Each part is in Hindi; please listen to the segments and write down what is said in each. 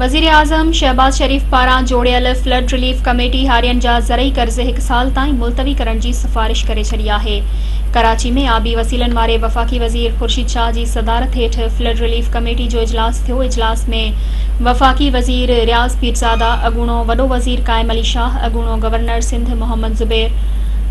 वज़ीर आज़म शहबाज़ शरीफ़ पारा जोड़ियल फ्लड रिलीफ कमेटी हारियन जा ज़रई कर्ज़ हिकु साल ताईं मुलतवी करण जी सिफ़ारिश करे छॾी आहे। कराची में आबी वसीलनि वारे वफ़ाक़ी वज़ीर ख़ुर्शीद शाह जी सदारत हेठि फ्लड रिलीफ कमेटी जो इजलास थियो। इजलास में वफ़ाक़ी वज़ीर रियाज़ पीरज़ादा अॻूणो वॾो वज़ीर क़ाइम अली शाह अॻूणो गवर्नर सिंध मोहम्मद ज़ुबैर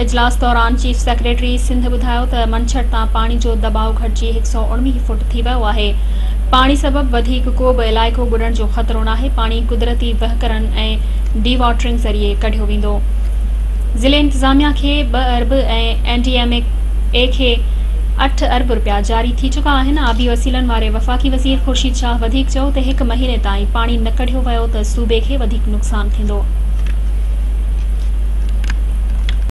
इजलास दौरान चीफ सेक्रेटरी सिंध ॿुधायो त मंछर तां पाणी जो दबाउ घटिजी हिकु सौ उणिवीह फुट थी वियो आहे। पाणी को बि इलाइक़ो जो ख़तरो नाहे। पाणी कुदरती वहकरनि ऐं डी वॉटरिंग ज़रिए कढियो वेंदो। ज़िले इंतिज़ामिया खे ॿ अरब डी एम ए खे अठ अरब रुपया जारी थी चुका आहिनि। आबी वसीलनि वारे वफ़ाक़ी वज़ीर ख़ुर्शीद शाह वधीक महीने पाणी न कढियो वियो त सूबे वधीक नुक़सानु थींदो।